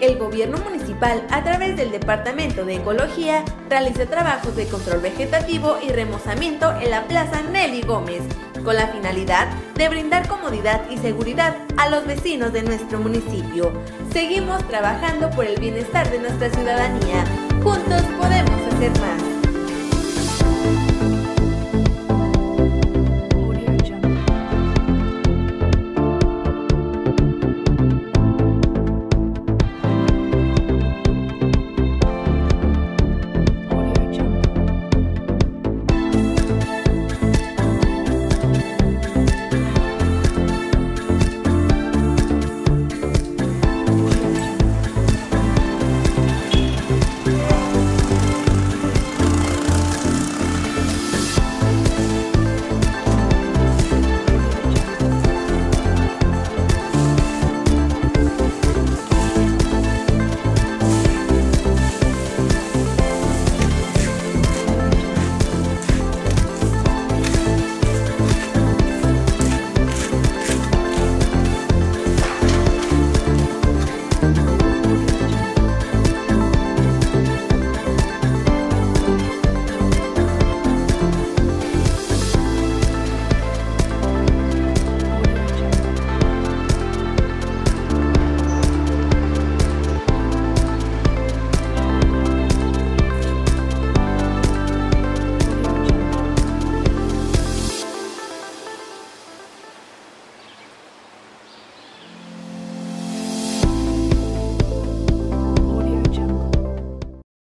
el gobierno municipal, a través del Departamento de Ecología, realiza trabajos de control vegetativo y remozamiento en la Plaza Nelly Gómez, con la finalidad de brindar comodidad y seguridad a los vecinos de nuestro municipio. Seguimos trabajando por el bienestar de nuestra ciudadanía. Juntos podemos hacer más.